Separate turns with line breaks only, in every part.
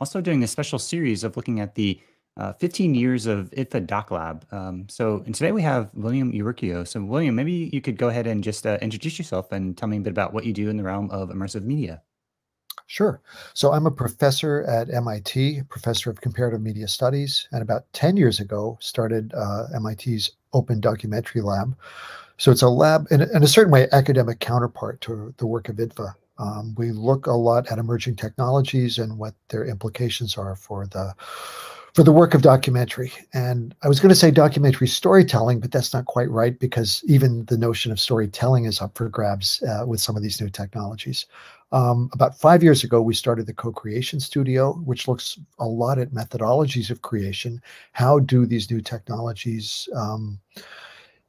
also doing a special series of looking at the uh, 15 years of IDFA Doc Lab. Um, so, and today we have William Uricchio. So, William, maybe you could go ahead and just uh, introduce yourself and tell me a bit about what you do in the realm of immersive media.
Sure. So I'm a professor at MIT, professor of comparative media studies, and about 10 years ago started uh, MIT's Open Documentary Lab. So it's a lab, in, in a certain way, academic counterpart to the work of IDFA. Um, we look a lot at emerging technologies and what their implications are for the for the work of documentary. And I was going to say documentary storytelling, but that's not quite right because even the notion of storytelling is up for grabs uh, with some of these new technologies. Um, about five years ago, we started the co-creation studio, which looks a lot at methodologies of creation. How do these new technologies um,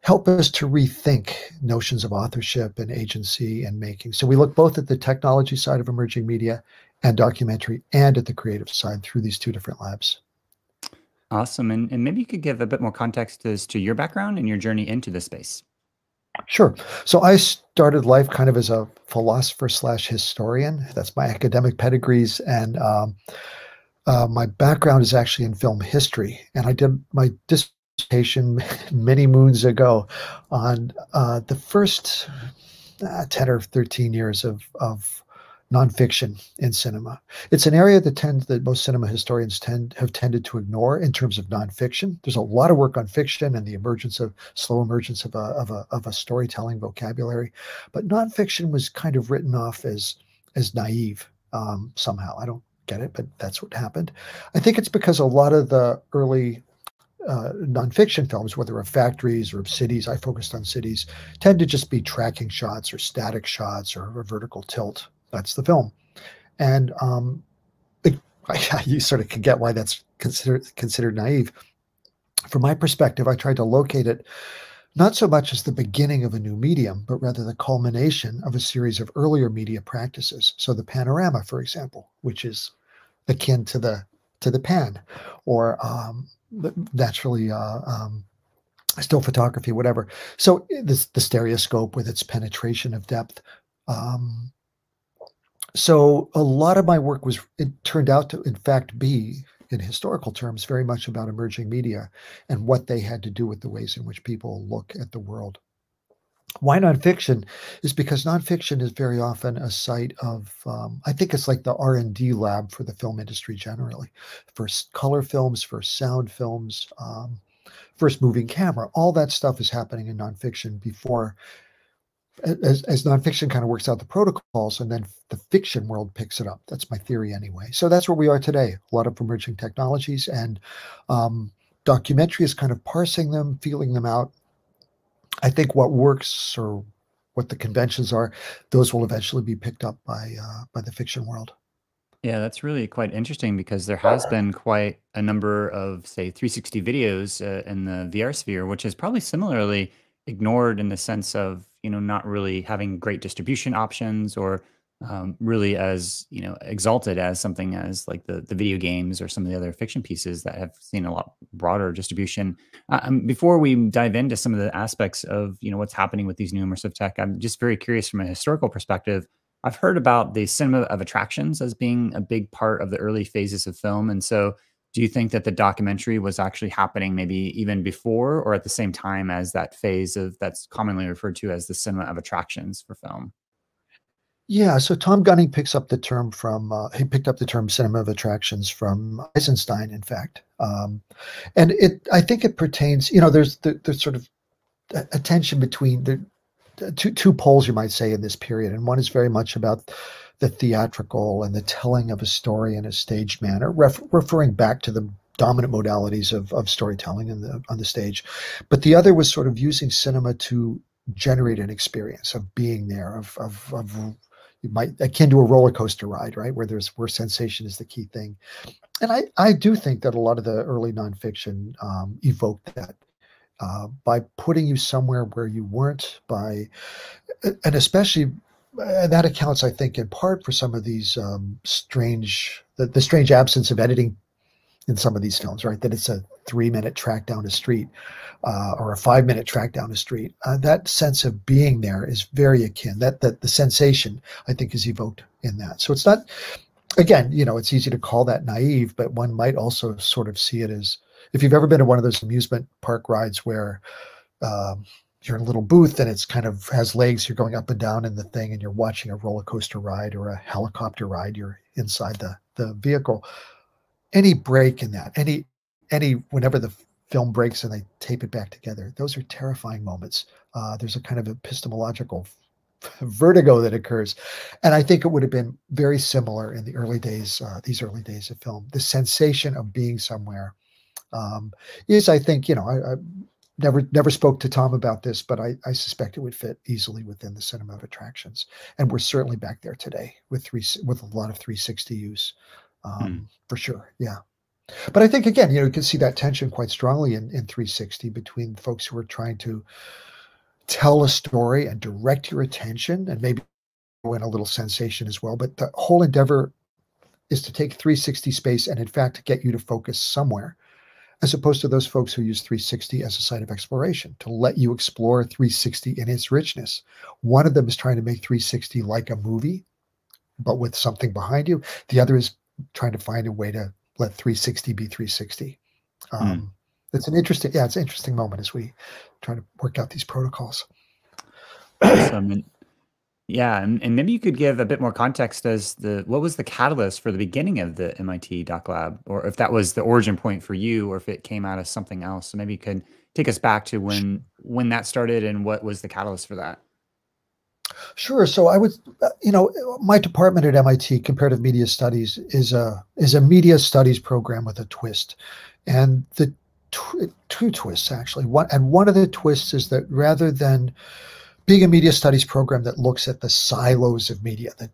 help us to rethink notions of authorship and agency and making? So we look both at the technology side of emerging media and documentary and at the creative side through these two different labs.
Awesome. And, and maybe you could give a bit more context as to your background and your journey into this space.
Sure. So I started life kind of as a philosopher slash historian. That's my academic pedigrees. And um, uh, my background is actually in film history. And I did my dissertation many moons ago on uh, the first uh, 10 or 13 years of, of nonfiction in cinema. It's an area that tends that most cinema historians tend have tended to ignore in terms of nonfiction. There's a lot of work on fiction and the emergence of slow emergence of a of a of a storytelling vocabulary, but nonfiction was kind of written off as as naive um, somehow. I don't get it, but that's what happened. I think it's because a lot of the early uh, nonfiction films, whether of factories or of cities, I focused on cities, tend to just be tracking shots or static shots or a vertical tilt that's the film. And um, it, you sort of can get why that's considered considered naive. From my perspective, I tried to locate it not so much as the beginning of a new medium, but rather the culmination of a series of earlier media practices. So the panorama, for example, which is akin to the to the pan, or um, naturally uh, um, still photography, whatever. So this the stereoscope with its penetration of depth, um, so a lot of my work was it turned out to in fact be in historical terms very much about emerging media and what they had to do with the ways in which people look at the world why nonfiction is because nonfiction is very often a site of um, i think it's like the r&d lab for the film industry generally for color films for sound films um, first moving camera all that stuff is happening in nonfiction before as, as nonfiction kind of works out the protocols and then the fiction world picks it up. That's my theory anyway. So that's where we are today. A lot of emerging technologies and um, documentary is kind of parsing them, feeling them out. I think what works or what the conventions are, those will eventually be picked up by uh, by the fiction world.
Yeah, that's really quite interesting because there has been quite a number of, say, 360 videos uh, in the VR sphere, which is probably similarly ignored in the sense of you know not really having great distribution options or um, really as you know exalted as something as like the the video games or some of the other fiction pieces that have seen a lot broader distribution. Um, before we dive into some of the aspects of you know what's happening with these new immersive tech, I'm just very curious from a historical perspective. I've heard about the cinema of attractions as being a big part of the early phases of film, and so do you think that the documentary was actually happening maybe even before or at the same time as that phase of that's commonly referred to as the cinema of attractions for film?
Yeah, so Tom Gunning picks up the term from uh, he picked up the term cinema of attractions from Eisenstein, in fact, um, and it I think it pertains. You know, there's the, the sort of a tension between the two two poles you might say in this period, and one is very much about the theatrical and the telling of a story in a staged manner, ref, referring back to the dominant modalities of, of storytelling in the, on the stage. But the other was sort of using cinema to generate an experience of being there, of, of, of might akin to a roller coaster ride, right? Where there's where sensation is the key thing. And I, I do think that a lot of the early nonfiction um, evoked that uh, by putting you somewhere where you weren't, by and especially and that accounts, I think, in part for some of these um, strange, the, the strange absence of editing in some of these films, right? That it's a three minute track down a street uh, or a five minute track down a street. Uh, that sense of being there is very akin. That that the sensation I think is evoked in that. So it's not. again, you know, it's easy to call that naive, but one might also sort of see it as if you've ever been to one of those amusement park rides where um, you're in a little booth and it's kind of has legs, you're going up and down in the thing and you're watching a roller coaster ride or a helicopter ride, you're inside the, the vehicle. Any break in that, any any whenever the film breaks and they tape it back together, those are terrifying moments. Uh, there's a kind of epistemological vertigo that occurs. And I think it would have been very similar in the early days, uh, these early days of film. The sensation of being somewhere um, is, I think, you know, I, I, never never spoke to Tom about this, but I, I suspect it would fit easily within the cinema of attractions. And we're certainly back there today with three with a lot of 360 use, um, hmm. for sure. Yeah. But I think again, you know, you can see that tension quite strongly in, in 360 between folks who are trying to tell a story and direct your attention and maybe win a little sensation as well. But the whole endeavor is to take 360 space and in fact get you to focus somewhere as opposed to those folks who use 360 as a site of exploration to let you explore 360 in its richness. One of them is trying to make 360 like a movie, but with something behind you. The other is trying to find a way to let 360 be 360. Um, mm it's an interesting, yeah, it's an interesting moment as we try to work out these protocols.
Awesome. And, yeah, and, and maybe you could give a bit more context as the what was the catalyst for the beginning of the MIT Doc Lab, or if that was the origin point for you, or if it came out of something else. So maybe you could take us back to when when that started and what was the catalyst for that.
Sure. So I would, uh, you know, my department at MIT, Comparative Media Studies, is a is a media studies program with a twist, and the tw- two twists actually. One and one of the twists is that rather than being a media studies program that looks at the silos of media that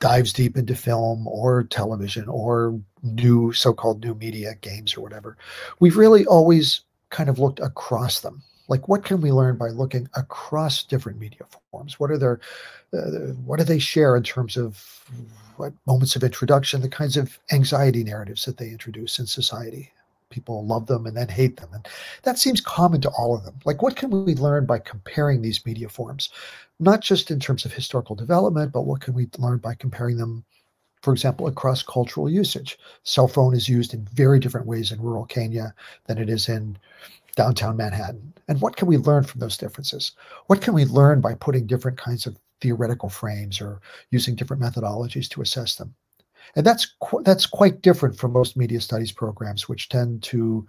dives deep into film or television or new so-called new media games or whatever, we've really always kind of looked across them like what can we learn by looking across different media forms what are their uh, what do they share in terms of what moments of introduction the kinds of anxiety narratives that they introduce in society people love them and then hate them. And that seems common to all of them. Like, what can we learn by comparing these media forms? Not just in terms of historical development, but what can we learn by comparing them, for example, across cultural usage? Cell phone is used in very different ways in rural Kenya than it is in downtown Manhattan. And what can we learn from those differences? What can we learn by putting different kinds of theoretical frames or using different methodologies to assess them? and that's qu- that's quite different from most media studies programs, which tend to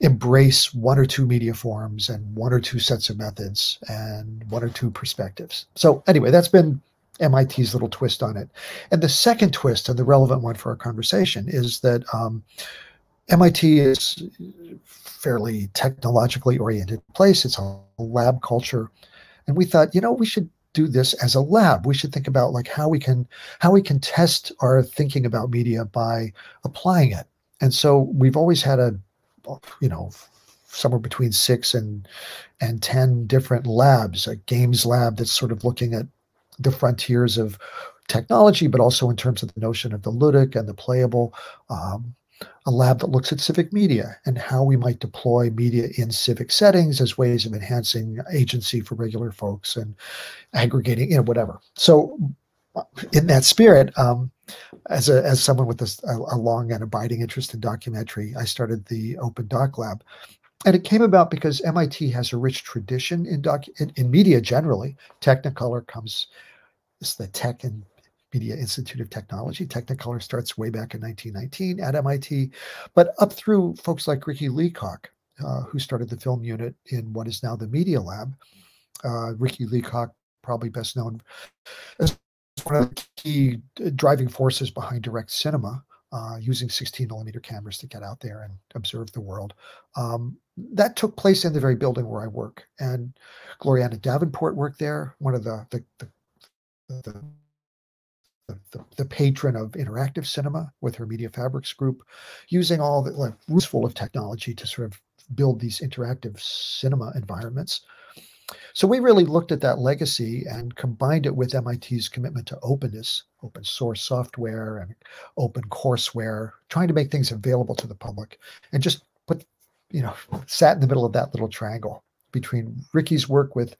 embrace one or two media forms and one or two sets of methods and one or two perspectives. So anyway, that's been MIT's little twist on it. And the second twist, and the relevant one for our conversation, is that um, MIT is fairly technologically oriented place. It's a lab culture, and we thought, you know, we should do this as a lab. We should think about like how we can how we can test our thinking about media by applying it. And so we've always had a you know somewhere between six and and ten different labs. A games lab that's sort of looking at the frontiers of technology, but also in terms of the notion of the ludic and the playable. Um, a lab that looks at civic media and how we might deploy media in civic settings as ways of enhancing agency for regular folks and aggregating, you know, whatever. So, in that spirit, um, as a as someone with a, a long and abiding interest in documentary, I started the Open Doc Lab, and it came about because MIT has a rich tradition in doc in, in media generally. Technicolor comes, it's the tech and Media Institute of Technology. Technicolor starts way back in 1919 at MIT, but up through folks like Ricky Leacock, uh, who started the film unit in what is now the Media Lab. Uh, Ricky Leacock, probably best known as one of the key driving forces behind direct cinema. Uh, using 16 millimeter cameras to get out there and observe the world. Um, that took place in the very building where I work. And Glorianna Davenport worked there, one of the, the, the, the the, the, patron of interactive cinema with her Media Fabrics group, using all the like, full of technology to sort of build these interactive cinema environments. So we really looked at that legacy and combined it with MIT's commitment to openness, open source software and open courseware, trying to make things available to the public and just put, you know, sat in the middle of that little triangle between Ricky's work with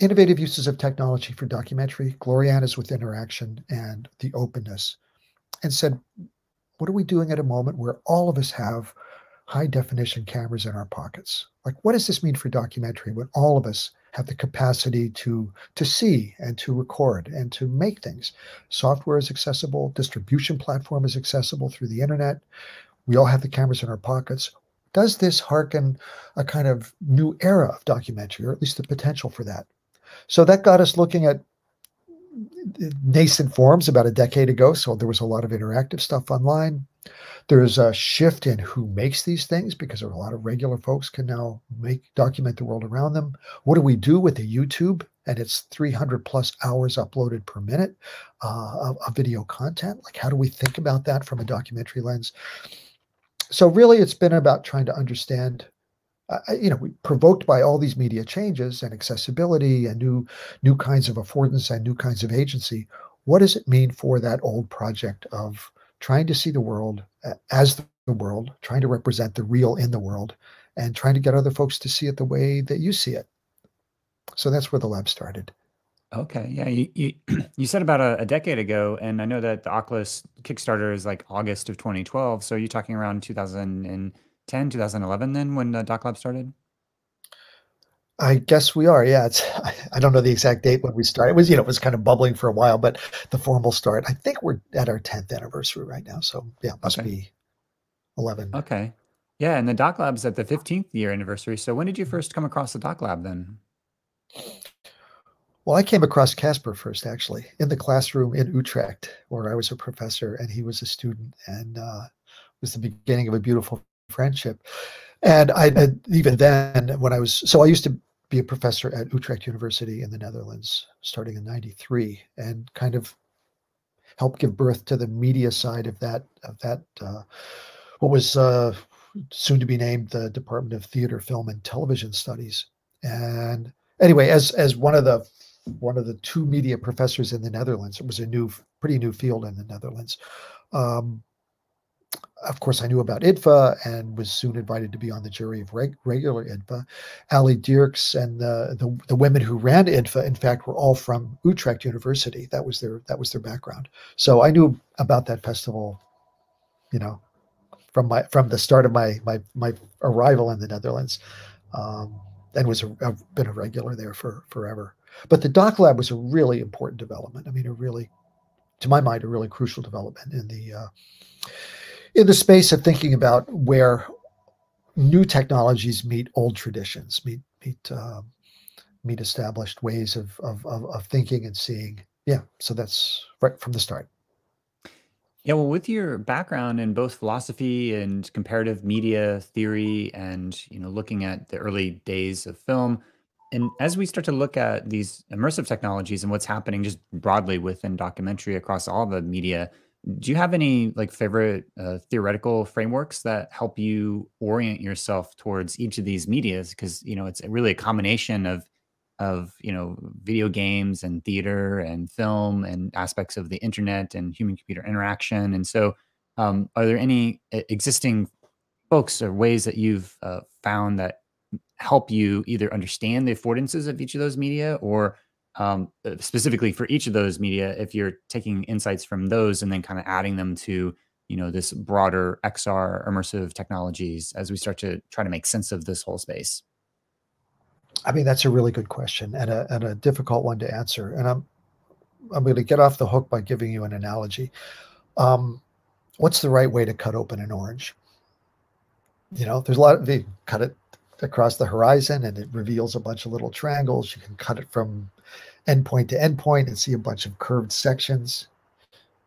innovative uses of technology for documentary, Glorianna's with interaction and the openness. and said, what are we doing at a moment where all of us have high definition cameras in our pockets? Like, what does this mean for documentary when all of us have the capacity to to see and to record and to make things? Software is accessible, distribution platform is accessible through the internet. We all have the cameras in our pockets. Does this harken a kind of new era of documentary, or at least the potential for that? So that got us looking at nascent forms about a decade ago. So there was a lot of interactive stuff online. There's a shift in who makes these things because there are a lot of regular folks can now make document the world around them. What do we do with the YouTube and its 300 plus hours uploaded per minute uh, of, of video content? Like, how do we think about that from a documentary lens? So really, it's been about trying to understand uh, you know, provoked by all these media changes and accessibility and new new kinds of affordance and new kinds of agency, what does it mean for that old project of trying to see the world as the world, trying to represent the real in the world, and trying to get other folks to see it the way that you see it? So that's where the lab started.
Okay, yeah, you you, you said about a, a decade ago, and I know that the Oculus Kickstarter is like August of 2012. So you're talking around 2000 and 10, 2011 then when uh, Doc Lab started?
I guess we are. Yeah, it's. I, I don't know the exact date when we started. It was, you know, it was kind of bubbling for a while, but the formal start. I think we're at our tenth anniversary right now. So yeah, must okay. be eleven.
Okay. Yeah, and the Doc Lab's at the fifteenth year anniversary. So when did you first come across the Doc Lab then?
Well, I came across Caspar first, actually, in the classroom in Utrecht, where I was a professor and he was a student, and uh, it was the beginning of a beautiful friendship. And I even then, when I was so I used to be a professor at Utrecht University in the Netherlands, starting in '93, and kind of helped give birth to the media side of that of that uh, what was uh, soon to be named the Department of Theater, Film, and Television Studies. And anyway, as as one of the one of the two media professors in the Netherlands, it was a new, pretty new field in the Netherlands. Um, of course, I knew about IDFA and was soon invited to be on the jury of reg- regular IDFA. Ally Derks and the, the, the women who ran IDFA, in fact, were all from Utrecht University. That was their that was their background. So I knew about that festival, you know, from my from the start of my my my arrival in the Netherlands, um, and was a, I've been a regular there for forever. But the Doc Lab was a really important development. I mean, a really, to my mind, a really crucial development in the. Uh, in the space of thinking about where new technologies meet old traditions, meet meet um, meet established ways of, of of of thinking and seeing. Yeah, so that's right from the start.
Yeah, well, with your background in both philosophy and comparative media theory, and you know, looking at the early days of film, and as we start to look at these immersive technologies and what's happening just broadly within documentary across all the media, do you have any like favorite uh, theoretical frameworks that help you orient yourself towards each of these medias? Because you know it's really a combination of of you know video games and theater and film and aspects of the internet and human computer interaction. And so, um, are there any existing books or ways that you've uh, found that help you either understand the affordances of each of those media or um, uh, specifically for each of those media if you're taking insights from those and then kind of adding them to you know this broader xr immersive technologies as we start to try to make sense of this whole space?
I mean that's a really good question and a, and a difficult one to answer and i'm i'm going to get off the hook by giving you an analogy. Um, what's the right way to cut open an orange? You know there's a lot of they cut it across the horizon and it reveals a bunch of little triangles you can cut it from endpoint to endpoint and see a bunch of curved sections.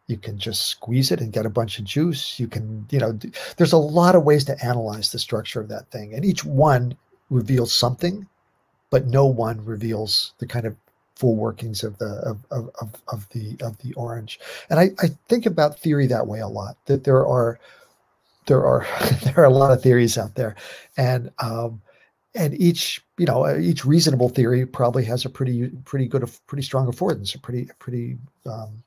You can just squeeze it and get a bunch of juice. You can, you know, there's a lot of ways to analyze the structure of that thing. And each one reveals something, but no one reveals the kind of full workings of the of, of, of, of the of the orange. And I, I think about theory that way a lot, that there are there are there are a lot of theories out there. And um, and each you know uh, each reasonable theory probably has a pretty pretty good pretty strong affordance a pretty pretty um,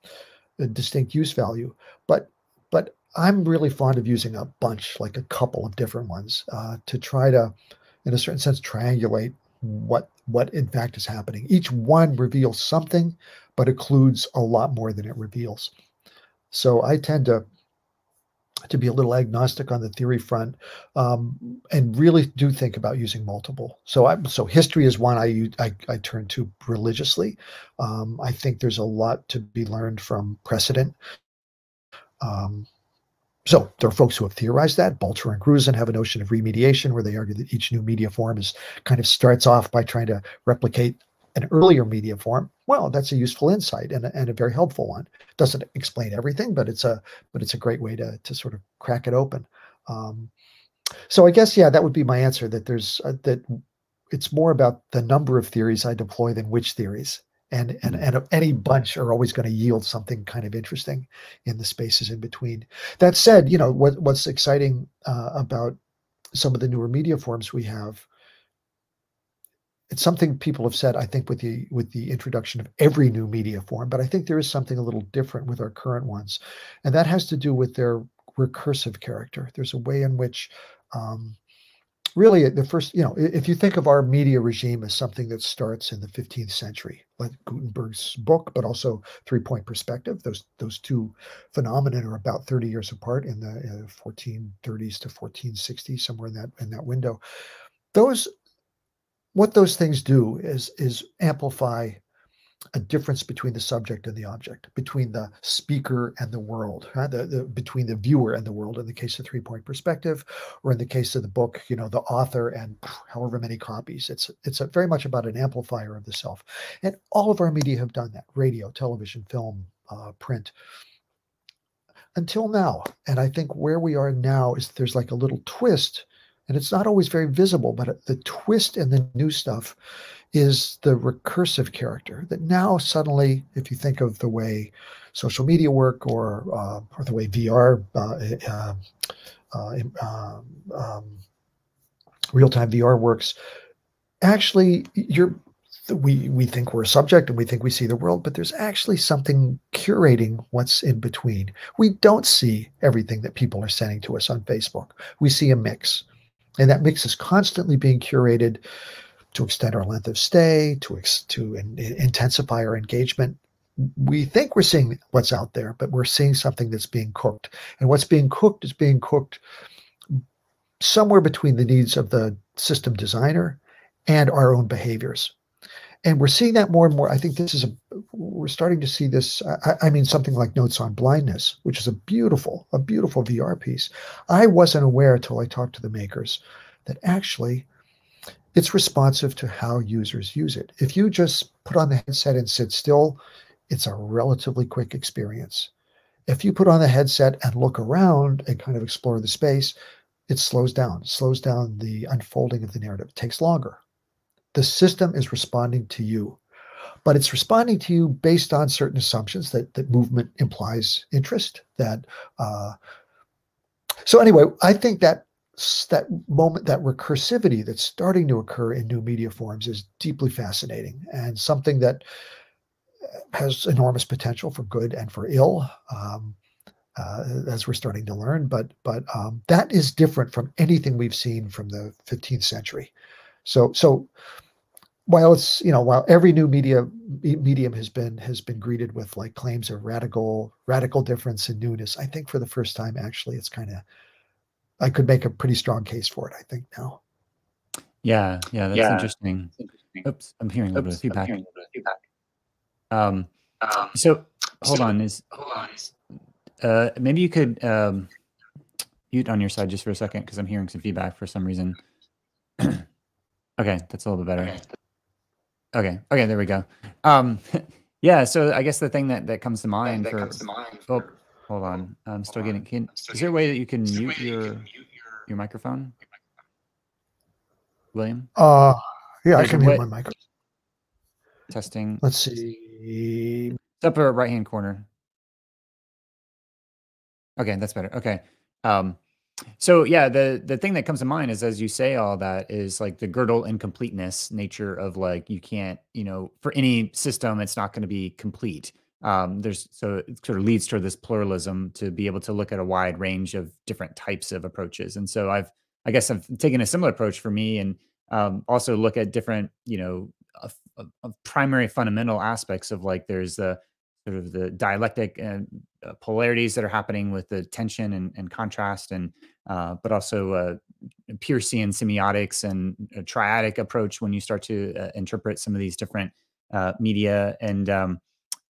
a distinct use value. But but i'm really fond of using a bunch like a couple of different ones uh, to try to in a certain sense triangulate what what in fact is happening. Each one reveals something but includes a lot more than it reveals. So I tend to to be a little agnostic on the theory front um, and really do think about using multiple. So I, so history is one I, I, I turn to religiously. Um, I think there's a lot to be learned from precedent. Um, so there are folks who have theorized that. Bolter and Grusin have a notion of remediation where they argue that each new media form is kind of starts off by trying to replicate an earlier media form. Well, that's a useful insight and a, and a very helpful one. Doesn't explain everything, but it's a but it's a great way to to sort of crack it open. Um, so I guess yeah, that would be my answer. That there's uh, that it's more about the number of theories I deploy than which theories and and mm-hmm. and any bunch are always going to yield something kind of interesting in the spaces in between. That said, you know what what's exciting uh, about some of the newer media forms we have. It's something people have said, I think, with the with the introduction of every new media form, but I think there is something a little different with our current ones, and that has to do with their recursive character. There's a way in which um, really the first, you know, if you think of our media regime as something that starts in the 15th century, like Gutenberg's book, but also Three Point Perspective, those those two phenomena are about 30 years apart in the uh, 1430s to 1460s, somewhere in that in that window. Those what those things do is is amplify a difference between the subject and the object, between the speaker and the world, huh? the, the, between the viewer and the world in the case of three point perspective, or in the case of the book, you know, the author and however many copies. It's it's a, very much about an amplifier of the self, and all of our media have done that: radio, television, film, uh, print. Until now, and I think where we are now is there's like a little twist, and it's not always very visible, but the twist in the new stuff is the recursive character that now suddenly, if you think of the way social media work or uh, or the way VR, uh, uh, uh um, um, real time VR works, actually you're we we think we're a subject and we think we see the world, but there's actually something curating what's in between. We don't see everything that people are sending to us on Facebook. We see a mix, and that mix is constantly being curated to extend our length of stay, to ex- to in, in, intensify our engagement. We think we're seeing what's out there, but we're seeing something that's being cooked, and what's being cooked is being cooked somewhere between the needs of the system designer and our own behaviors. And we're seeing that more and more. I think this is a, we're starting to see this. I, I, mean, something like Notes on Blindness, which is a beautiful, a beautiful VR piece. I wasn't aware until I talked to the makers that actually it's responsive to how users use it. If you just put on the headset and sit still, it's a relatively quick experience. If you put on the headset and look around and kind of explore the space, it slows down, slows down the unfolding of the narrative. It takes longer. The system is responding to you, but it's responding to you based on certain assumptions that that movement implies interest. That uh, so anyway, I think that that moment, that recursivity that's starting to occur in new media forms is deeply fascinating and something that uh, has enormous potential for good and for ill, um, uh, as we're starting to learn. But but um, that is different from anything we've seen from the 15th century. So so while it's you know while every new media medium has been has been greeted with like claims of radical radical difference and newness, I think for the first time actually it's kind of I could make a pretty strong case for it. I think now.
Yeah, yeah, that's yeah. interesting. interesting. Oops, I'm hearing a little bit of feedback. Bit of feedback. Um, um, so hold so, on, is hold on. Uh, maybe you could um, mute on your side just for a second because I'm hearing some feedback for some reason. okay, that's a little bit better. Okay, okay, there we go. Um, yeah, so I guess the thing that that comes to mind that for comes to mind oh, for, Hold on. I'm still getting. Can, is there a way that you can mute your your your microphone, William?
Uh, yeah, I can mute my microphone.
Testing.
Let's see.
It's upper right hand corner. Okay, that's better. Okay. Um, so yeah, the the thing that comes to mind is as you say all that is like the Gödel incompleteness nature of like you can't, you know, for any system, it's not going to be complete um, there's so it sort of leads to this pluralism to be able to look at a wide range of different types of approaches. And so I've, I guess I've taken a similar approach for me and um, also look at different, you know, primary fundamental aspects of like there's the sort of the dialectic and uh, polarities that are happening with the tension and, and contrast, and uh, but also uh, Peircean semiotics and triadic approach when you start to uh, interpret some of these different uh, media and um,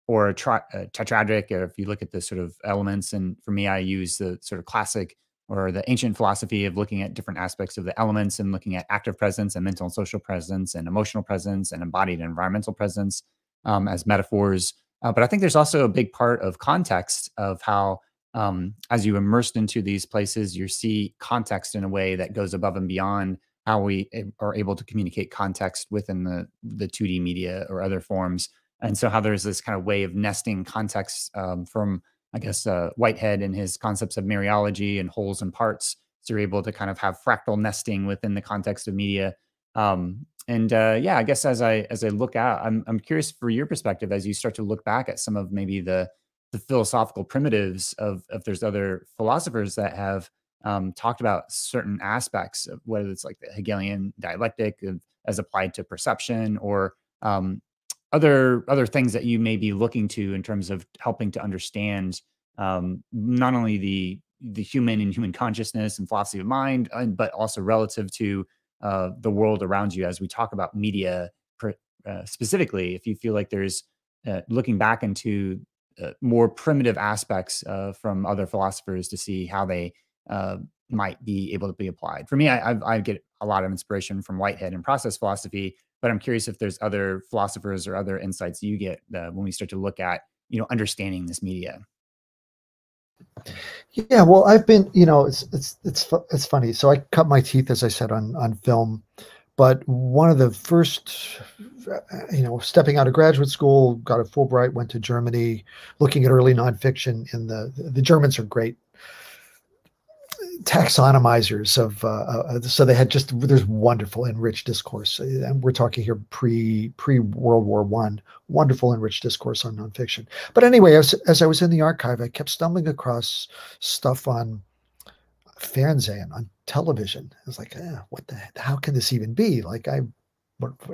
or tri- a tetradic. Or if you look at the sort of elements, and for me, I use the sort of classic or the ancient philosophy of looking at different aspects of the elements and looking at active presence and mental and social presence and emotional presence and embodied environmental presence um, as metaphors. Uh, but I think there's also a big part of context of how, um, as you immersed into these places, you see context in a way that goes above and beyond how we are able to communicate context within the the 2D media or other forms. And so how there's this kind of way of nesting context um, from I guess, uh, Whitehead and his concepts of mereology and wholes and parts. So you're able to kind of have fractal nesting within the context of media. Um, and uh, yeah, I guess as I as I look out, I'm I'm curious for your perspective as you start to look back at some of maybe the the philosophical primitives of if there's other philosophers that have um, talked about certain aspects of whether it's like the Hegelian dialectic of, as applied to perception or um, other other things that you may be looking to in terms of helping to understand um, not only the the human and human consciousness and philosophy of mind, uh, but also relative to uh, the world around you as we talk about media uh, specifically. If you feel like there's uh, looking back into uh, more primitive aspects uh, from other philosophers to see how they might be able to be applied. For me, I, I, get a lot of inspiration from Whitehead and process philosophy, but I'm curious if there's other philosophers or other insights you get when we start to look at you know understanding this media.
Yeah, well, I've been you know it's it's it's it's funny. So I cut my teeth, as I said, on on film, but one of the first uh, you know stepping out of graduate school got a fulbright went to germany looking at early nonfiction in the the germans are great taxonomizers of uh, uh, so they had just there's wonderful enriched discourse and we're talking here pre pre world war one wonderful enriched discourse on nonfiction. But anyway as, as i was in the archive i kept stumbling across stuff on fernsehen on television. I was like eh, what the how can this even be? Like i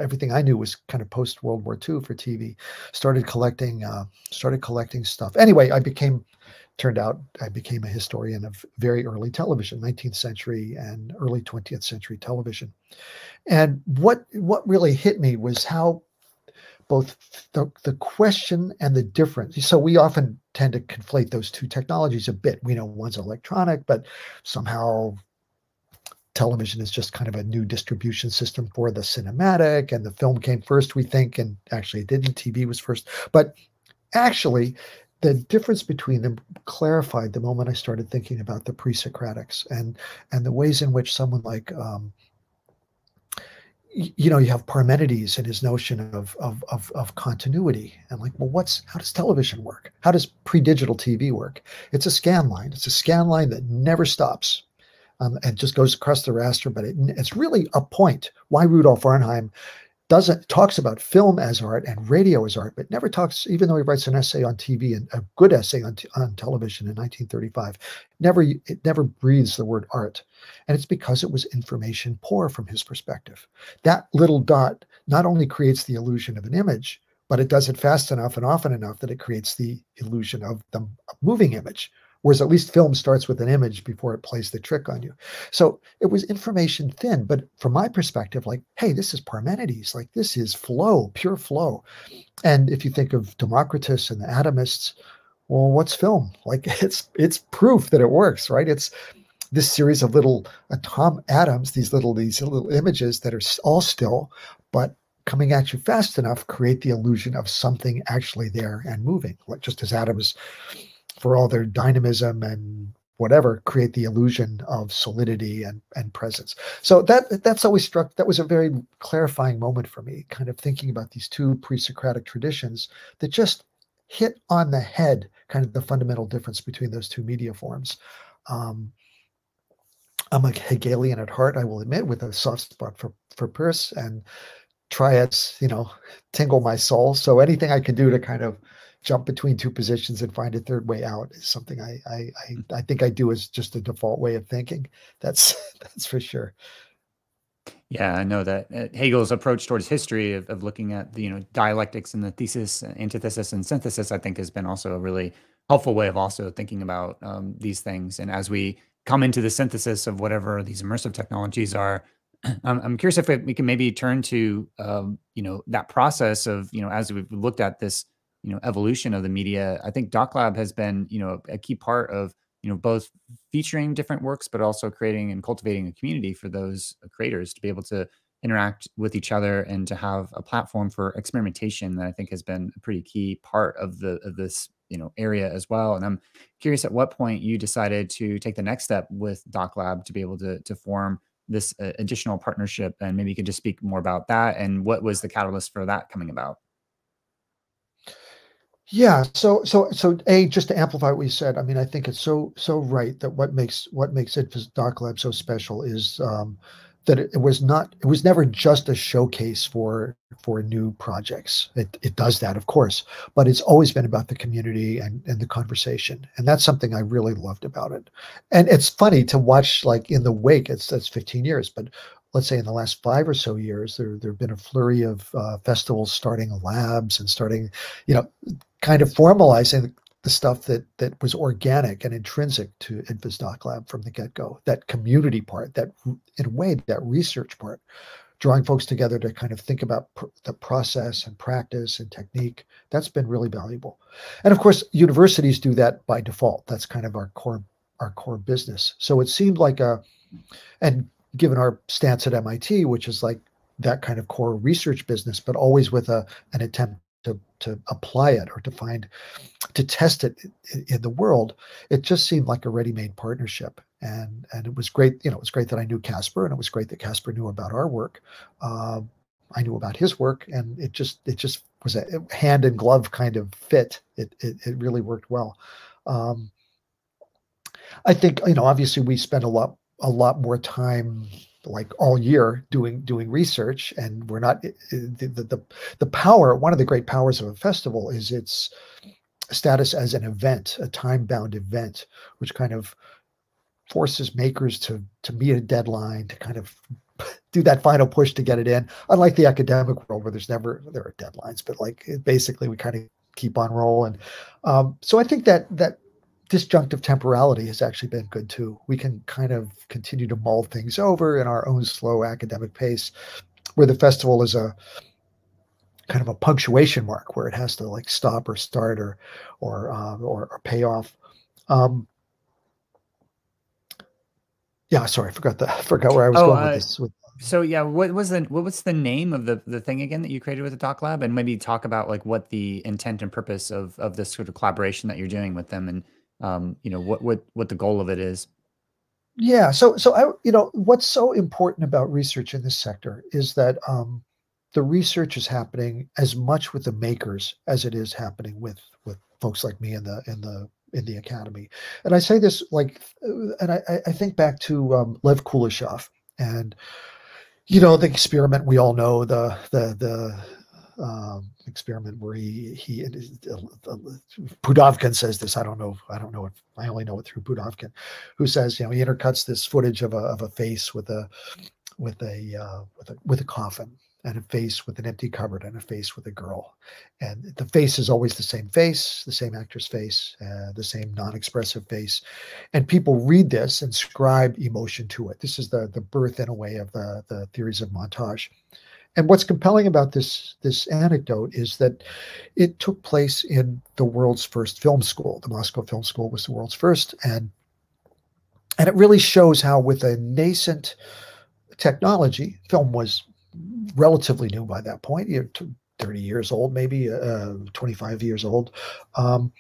everything i knew was kind of post world war ii for tv started collecting uh, started collecting stuff. Anyway i became turned out I became a historian of very early television, 19th century and early 20th century television. And what what really hit me was how both the, the question and the difference. So we often tend to conflate those two technologies a bit. We know one's electronic, but somehow television is just kind of a new distribution system for the cinematic and the film came first we think and actually it didn't tv was first but actually the difference between them clarified the moment I started thinking about the pre-Socratics and and the ways in which someone like um, you know you have Parmenides and his notion of, of of of continuity. And like well what's how does television work? How does pre-digital TV work? It's a scan line. It's a scan line that never stops um, and just goes across the raster but it, it's really a point. Why Rudolf Arnheim doesn't talks about film as art and radio as art, but never talks, even though he writes an essay on TV and a good essay on, on television in 1935, never it never breathes the word art. And it's because it was information poor from his perspective. That little dot not only creates the illusion of an image, but it does it fast enough and often enough that it creates the illusion of the moving image, Whereas at least film starts with an image before it plays the trick on you. So it was information thin, but from my perspective, like, hey, this is Parmenides, like this is flow, pure flow. And if you think of Democritus and the atomists, well, what's film? Like it's it's proof that it works, right? It's this series of little atom atoms, these little these little images that are all still, but coming at you fast enough create the illusion of something actually there and moving, like just as atoms for all their dynamism and whatever create the illusion of solidity and and presence. So that that's always struck that was a very clarifying moment for me kind of thinking about these two pre-socratic traditions that just hit on the head kind of the fundamental difference between those two media forms. Um, i'm a hegelian at heart i will admit with a soft spot for for Peirce and triads you know tingle my soul. So anything i can do to kind of jump between two positions and find a third way out is something I I I, mm. I think I do as just a default way of thinking. That's that's for sure.
Yeah, I know that uh, Hegel's approach towards history of, of looking at the you know dialectics and the thesis, antithesis, and synthesis, I think has been also a really helpful way of also thinking about um, these things. And as we come into the synthesis of whatever these immersive technologies are, I'm, I'm curious if we can maybe turn to um, you know that process of you know as we've looked at this you know evolution of the media. I think Doc Lab has been you know a key part of you know both featuring different works but also creating and cultivating a community for those creators to be able to interact with each other and to have a platform for experimentation that I think has been a pretty key part of the of this you know area as well. And I'm curious at what point you decided to take the next step with Doc Lab to be able to to form this uh, additional partnership and maybe you could just speak more about that and what was the catalyst for that coming about
yeah. So so so a just to amplify what you said. I mean, I think it's so so right that what makes what makes IDFA's Doc Lab so special is um, that it, it, was not it was never just a showcase for for new projects. It it does that, of course, but it's always been about the community and and the conversation, and that's something I really loved about it. And it's funny to watch like in the wake. It's that's 15 years, but let's say in the last five or so years, there there have been a flurry of uh, festivals starting labs and starting, you know, kind of formalizing the stuff that that was organic and intrinsic to IDFA's Doc Lab from the get-go. That community part, that in a way, that research part, drawing folks together to kind of think about pr- the process and practice and technique. That's been really valuable. And of course, universities do that by default. That's kind of our core our core business. So it seemed like a and given our stance at MIT, which is like that kind of core research business, but always with a an attempt to to apply it or to find to test it in, the world it just seemed like a ready-made partnership. And and it was great you know it was great that i knew caspar and it was great that caspar knew about our work. Uh, i knew about his work and it just it just was a hand and glove kind of fit. It it, it really worked well. Um, i think you know obviously we spent a lot a lot more time like all year doing doing research and we're not the, the the power one of the great powers of a festival is its status as an event a time bound event which kind of forces makers to to meet a deadline to kind of do that final push to get it in. Unlike the academic world where there's never there are deadlines but like basically we kind of keep on rolling. Um, so i think that that disjunctive temporality has actually been good too. We can kind of continue to mull things over in our own slow academic pace, where the festival is a kind of a punctuation mark where it has to like stop or start or or uh, or, or, pay off. Um, yeah, sorry, I forgot the I forgot where I was oh, going uh, with this. With,
so yeah, what was the what was the name of the the thing again that you created with the Doc Lab, and maybe talk about like what the intent and purpose of of this sort of collaboration that you're doing with them and um, you know what what what the goal of it is.
Yeah so so i you know what's so important about research in this sector is that um, the research is happening as much with the makers as it is happening with with folks like me in the in the in the academy. And i say this like and i i think back to um, lev kuleshov and you know the experiment we all know the the the um, experiment where he he uh, uh, Pudovkin says this. I don't know. I don't know if I only know it through Pudovkin, who says you know he intercuts this footage of a of a face with a with a uh, with a with a coffin and a face with an empty cupboard and a face with a girl, and the face is always the same face, the same actor's face, uh, the same non-expressive face, and people read this and scribe emotion to it. This is the the birth in a way of the the theories of montage. And what's compelling about this this anecdote is that it took place in the world's first film school. The Moscow Film School was the world's first, and and it really shows how, with a nascent technology, film was relatively new by that point. You know, 30 years old, maybe uh, 25 years old. Um,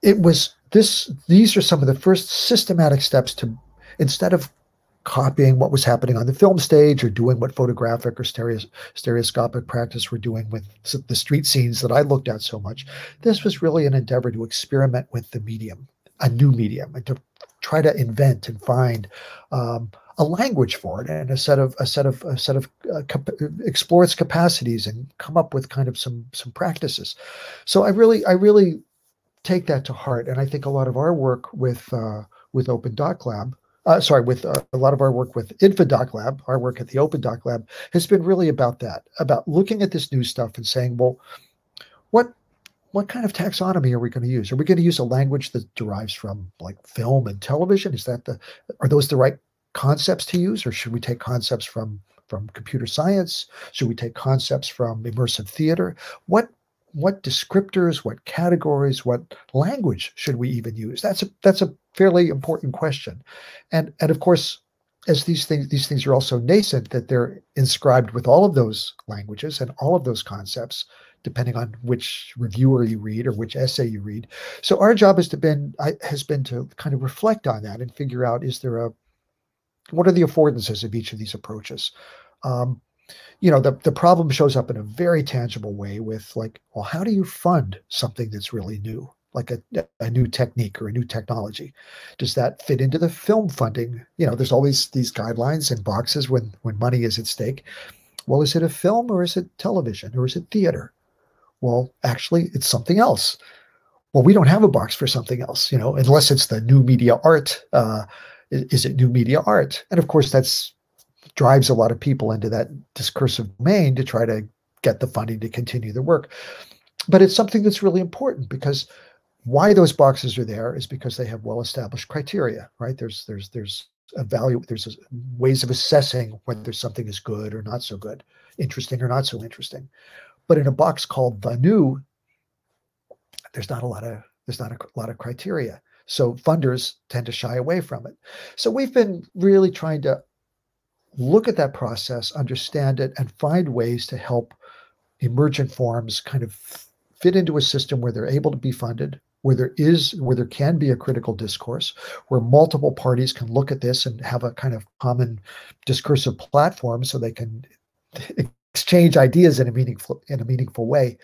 it was this. These are some of the first systematic steps to instead of copying what was happening on the film stage or doing what photographic or stereoscopic practice were doing with the street scenes that I looked at so much. This was really an endeavor to experiment with the medium, a new medium, and to try to invent and find um, a language for it and a set of a set of a set of uh, explore its capacities and come up with kind of some some practices. So I really I really take that to heart, and I think a lot of our work with uh, with Open Doc Lab uh, sorry, with uh, a lot of our work with IDFA Doc Lab, our work at the Open Doc Lab has been really about that, about looking at this new stuff and saying, well, what what kind of taxonomy are we going to use? Are we going to use a language that derives from like film and television? Is that the are those the right concepts to use, or should we take concepts from from computer science? Should we take concepts from immersive theater? What what descriptors, what categories, what language should we even use? That's a that's a fairly important question. And and of course, as these things these things are also nascent, that they're inscribed with all of those languages and all of those concepts, depending on which reviewer you read or which essay you read. So our job has to been has been to kind of reflect on that and figure out is there a what are the affordances of each of these approaches? Um, you know, the, the problem shows up in a very tangible way with like, well, how do you fund something that's really new, like a, a new technique or a new technology? Does that fit into the film funding? You know, there's always these guidelines and boxes when when money is at stake. Well, is it a film or is it television or is it theater? Well, actually, it's something else. Well, we don't have a box for something else, you know, unless it's the new media art. Uh, is it new media art? And of course, that's drives a lot of people into that discursive domain to try to get the funding to continue the work. But it's something that's really important because why those boxes are there is because they have well-established criteria, right? There's there's there's a value, there's a, ways of assessing whether something is good or not so good, interesting or not so interesting. But in a box called the new, there's not a lot of there's not a lot of criteria. So funders tend to shy away from it. So we've been really trying to look at that process, understand it, and find ways to help emergent forms kind of fit into a system where they're able to be funded, where there is where there can be a critical discourse, where multiple parties can look at this and have a kind of common discursive platform so they can exchange ideas in a meaningful in a meaningful way.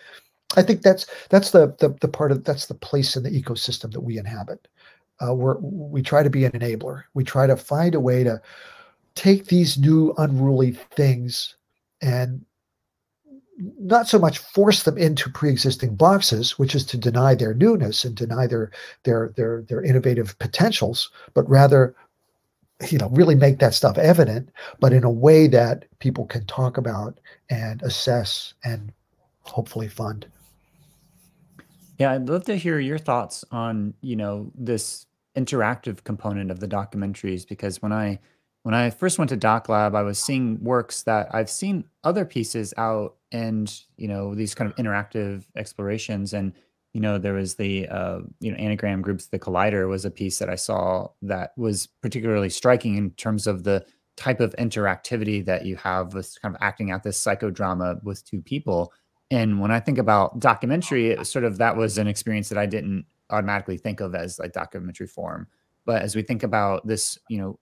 I think that's that's the the, the part of that's the place in the ecosystem that we inhabit. Uh, we're, we try to be an enabler. We try to find a way to take these new unruly things and not so much force them into pre-existing boxes, which is to deny their newness and deny their their their their innovative potentials, but rather, you know, really make that stuff evident, but in a way that people can talk about and assess and hopefully fund.
Yeah, I'd love to hear your thoughts on, you know, this interactive component of the documentaries because when I when I first went to Doc Lab, I was seeing works that I've seen other pieces out and, you know, these kind of interactive explorations. And, you know, there was the, uh, you know, anagram groups, the Collider was a piece that I saw that was particularly striking in terms of the type of interactivity that you have with kind of acting out this psychodrama with two people. And when I think about documentary, it was sort of that was an experience that I didn't automatically think of as like documentary form. But as we think about this, you know,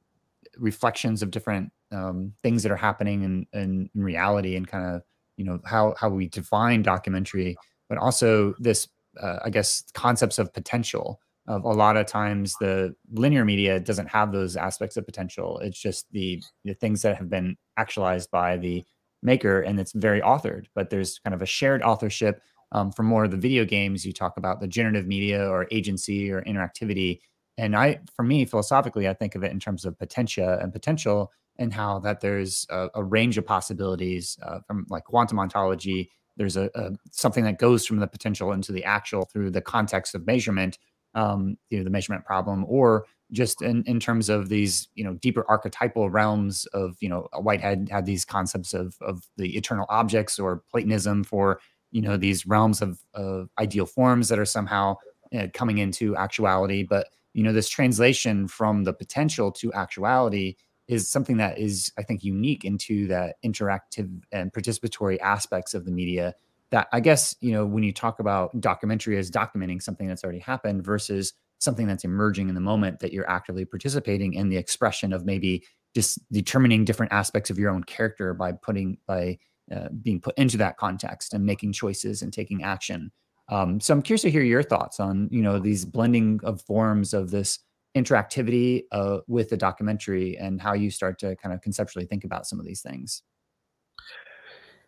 reflections of different um, things that are happening in, in, in reality and kind of you know how how we define documentary but also this uh, i guess concepts of potential. Of a lot of times the linear media doesn't have those aspects of potential. It's just the the things that have been actualized by the maker and it's very authored but there's kind of a shared authorship um, for more of the video games. You talk about the generative media or agency or interactivity and I, for me, philosophically, I think of it in terms of potentia and potential, and how that there's a, a range of possibilities uh, from like quantum ontology. There's a, a, something that goes from the potential into the actual through the context of measurement, um, you know, the measurement problem, or just in, in terms of these, you know, deeper archetypal realms of, you know, Whitehead had these concepts of of the eternal objects or Platonism for, you know, these realms of, of ideal forms that are somehow uh, coming into actuality, but you know this translation from the potential to actuality is something that is i think unique into the interactive and participatory aspects of the media that i guess you know when you talk about documentary as documenting something that's already happened versus something that's emerging in the moment that you're actively participating in the expression of maybe just determining different aspects of your own character by putting by uh, being put into that context and making choices and taking action um, so I'm curious to hear your thoughts on you know these blending of forms of this interactivity uh, with the documentary and how you start to kind of conceptually think about some of these things.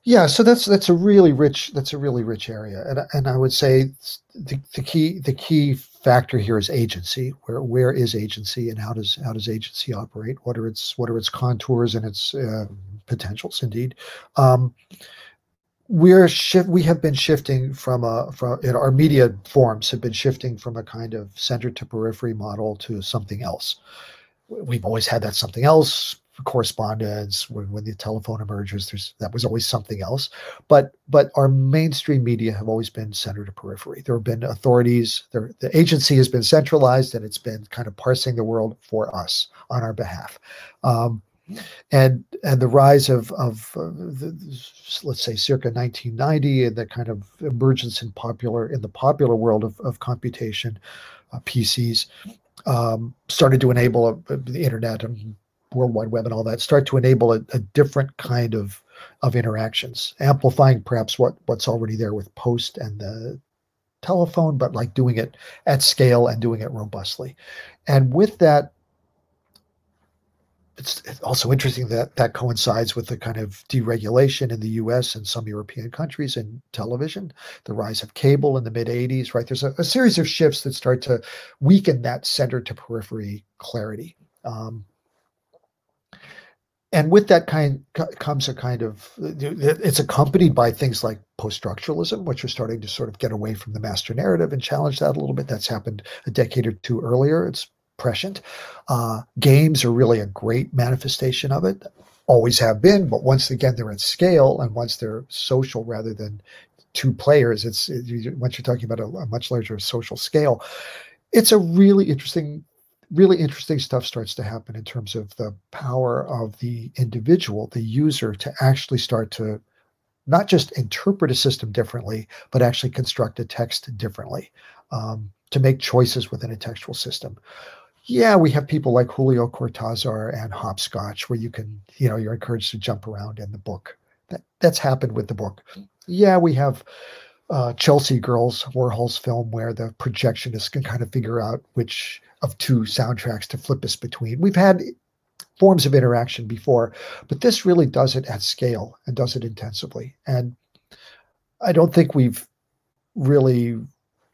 Yeah, so that's that's a really rich that's a really rich area, and and I would say the, the key the key factor here is agency. Where where is agency, and how does how does agency operate? What are its what are its contours and its uh, potentials? Indeed, um, we're shift we have been shifting from a from you know, our media forms have been shifting from a kind of center to periphery model to something else. We've always had that something else correspondence. When, when the telephone emerges there's that was always something else. But but our mainstream media have always been center to periphery. There have been authorities there the agency has been centralized and it's been kind of parsing the world for us on our behalf. Um, and and the rise of of uh, the, let's say circa 1990 and the kind of emergence in popular in the popular world of, of computation uh, PCs um, started to enable uh, the internet and World Wide Web and all that start to enable a, a different kind of of interactions, amplifying perhaps what what's already there with post and the telephone, but like doing it at scale and doing it robustly. And with that, it's, also interesting that that coincides with the kind of deregulation in the US and some European countries in television, the rise of cable in the mid 80s, right? There's a, a series of shifts that start to weaken that center to periphery clarity. Um, and with that kind comes a kind of it's accompanied by things like post-structuralism which are starting to sort of get away from the master narrative and challenge that a little bit that's happened a decade or two earlier it's prescient uh, games are really a great manifestation of it always have been but once again they're at scale and once they're social rather than two players it's it, once you're talking about a, a much larger social scale it's a really interesting really interesting stuff starts to happen in terms of the power of the individual, the user, to actually start to not just interpret a system differently, but actually construct a text differently um, to make choices within a textual system. Yeah, we have people like Julio Cortázar and Hopscotch, where you can, you know, you're encouraged to jump around in the book. That, that's happened with the book. Yeah, we have uh, Chelsea Girls, Warhol's film, where the projectionist can kind of figure out which of two soundtracks to flip us between. We've had forms of interaction before, but this really does it at scale and does it intensively. And I don't think we've really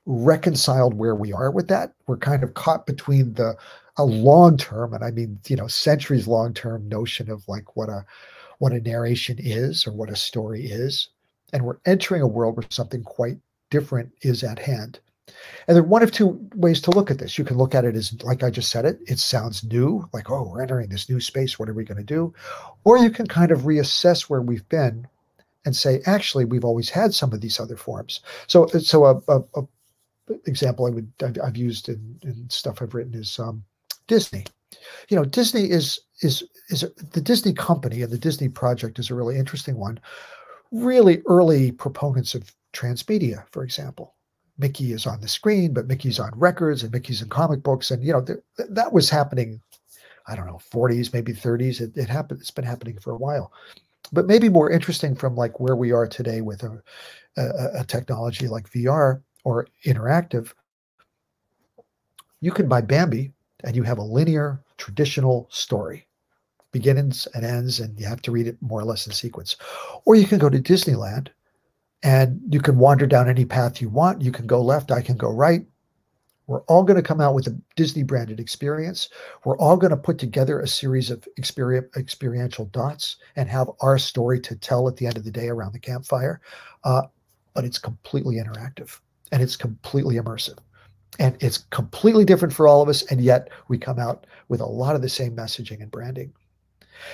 reconciled where we are with that. We're kind of caught between the a long term, and I mean, you know, centuries long term notion of like what a what a narration is or what a story is. And we're entering a world where something quite different is at hand. And there are one of two ways to look at this. You can look at it as, like I just said it, it sounds new, like, oh, we're entering this new space. What are we going to do? Or you can kind of reassess where we've been and say, actually, we've always had some of these other forms. So, so a, a, a example I would I've, used in, in, stuff I've written is um, Disney. You know, Disney is is is the Disney company and the Disney project is a really interesting one. Really early proponents of transmedia, for example. Mickey is on the screen, but Mickey's on records and Mickey's in comic books. And, you know, th- that was happening, I don't know, 40s, maybe 30s. It, it happened, it's been happening for a while. But maybe more interesting from like where we are today with a, a, a technology like VR or interactive, you can buy Bambi and you have a linear, traditional story beginnings and ends, and you have to read it more or less in sequence. Or you can go to Disneyland and you can wander down any path you want. You can go left, I can go right. We're all going to come out with a Disney branded experience. We're all going to put together a series of experiential dots and have our story to tell at the end of the day around the campfire. Uh, but it's completely interactive and it's completely immersive. And it's completely different for all of us. And yet we come out with a lot of the same messaging and branding.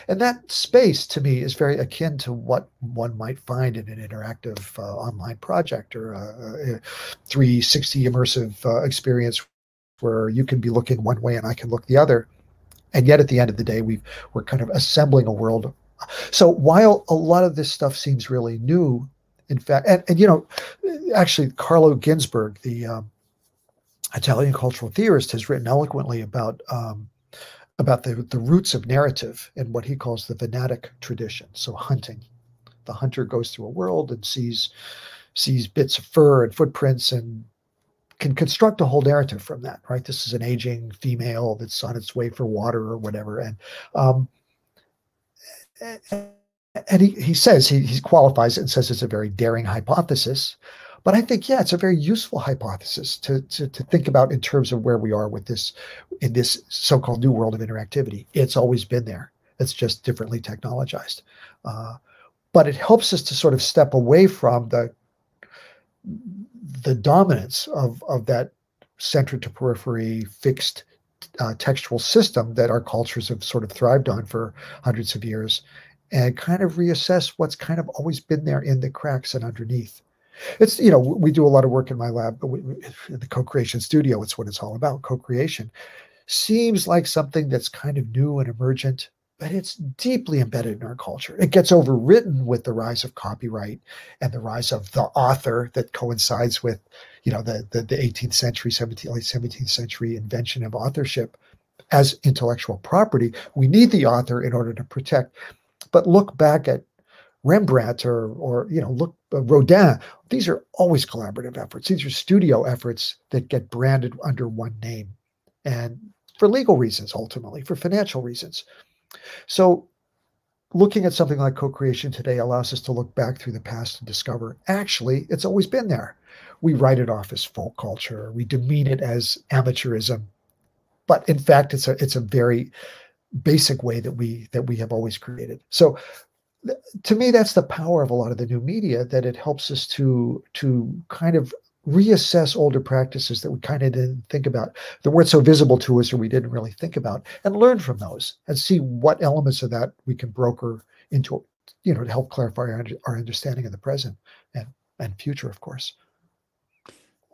And that space to me is very akin to what one might find in an interactive uh, online project or a, a 360 immersive uh, experience where you can be looking one way and I can look the other. And yet at the end of the day, we we're kind of assembling a world. So while a lot of this stuff seems really new, in fact, and, and you know, actually, Carlo Ginzburg, the um, Italian cultural theorist, has written eloquently about um, about the, the roots of narrative in what he calls the Venatic tradition. So hunting. The hunter goes through a world and sees sees bits of fur and footprints and can construct a whole narrative from that, right? This is an aging female that's on its way for water or whatever. And um, and he, he says he, he qualifies it and says it's a very daring hypothesis but i think yeah it's a very useful hypothesis to, to, to think about in terms of where we are with this in this so-called new world of interactivity. It's always been there. It's just differently technologized. Uh, but it helps us to sort of step away from the the dominance of of that center to periphery fixed uh, textual system that our cultures have sort of thrived on for hundreds of years and kind of reassess what's kind of always been there in the cracks and underneath. It's, you know, we do a lot of work in my lab, but in the co creation studio, it's what it's all about. Co creation seems like something that's kind of new and emergent, but it's deeply embedded in our culture. It gets overwritten with the rise of copyright and the rise of the author that coincides with, you know, the, the, the 18th century, 17th, late 17th century invention of authorship as intellectual property. We need the author in order to protect but look back at Rembrandt or, or you know, look uh, Rodin. These are always collaborative efforts. These are studio efforts that get branded under one name, and for legal reasons, ultimately, for financial reasons. So, looking at something like co-creation today allows us to look back through the past and discover actually it's always been there. We write it off as folk culture. We demean it as amateurism, but in fact, it's a it's a very basic way that we that we have always created. So to me that's the power of a lot of the new media that it helps us to to kind of reassess older practices that we kind of didn't think about that weren't so visible to us or we didn't really think about and learn from those and see what elements of that we can broker into you know to help clarify our, our understanding of the present and and future of course